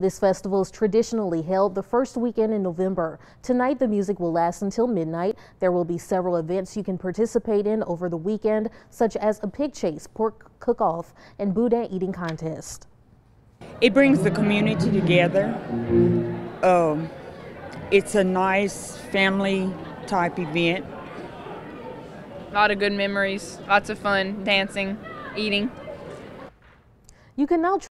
This festival is traditionally held the first weekend in November. Tonight, the music will last until midnight. There will be several events you can participate in over the weekend, such as a pig chase, pork cook-off, and boudin eating contest. It brings the community together. Um, it's a nice family type event. A lot of good memories, lots of fun, dancing, eating. You can now